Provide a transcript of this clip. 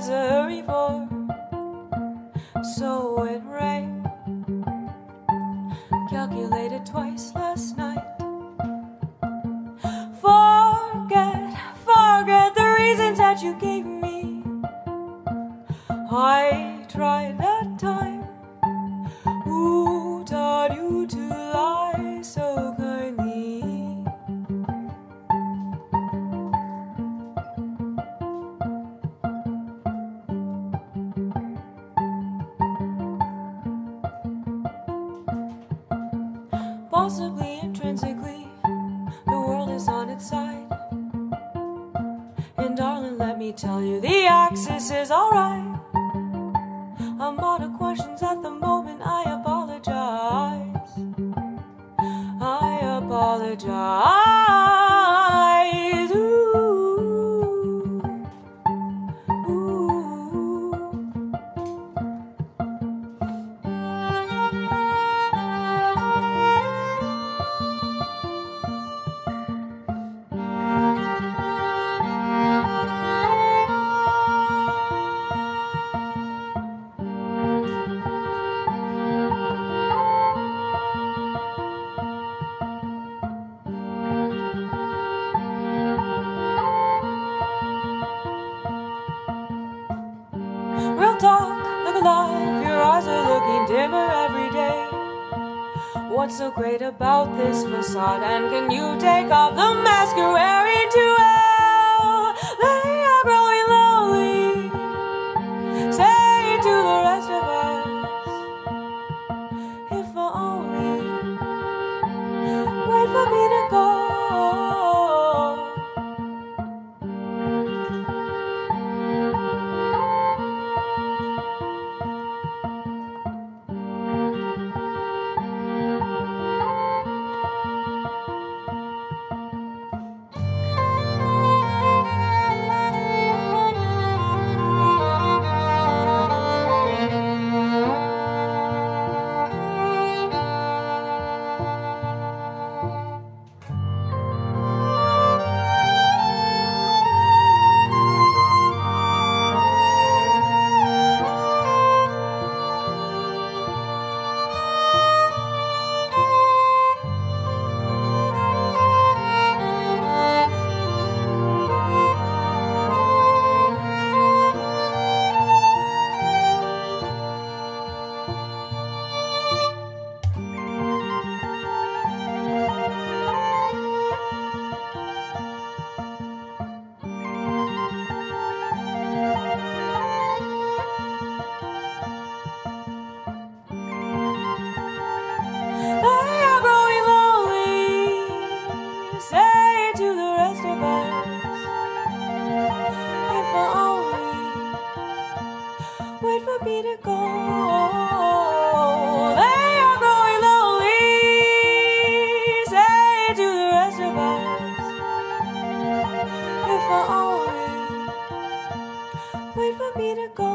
was a river, so it rained. Calculated twice last night. Forget, forget the reasons that you gave me. I tried that time. Possibly intrinsically, the world is on its side. And darling, let me tell you, the axis is alright. I'm out of questions at the moment. I apologize. I apologize. What's so great about this facade? And can you take off the you're to Be to go. They are going lonely, say to the rest of us. If I only wait for me to go.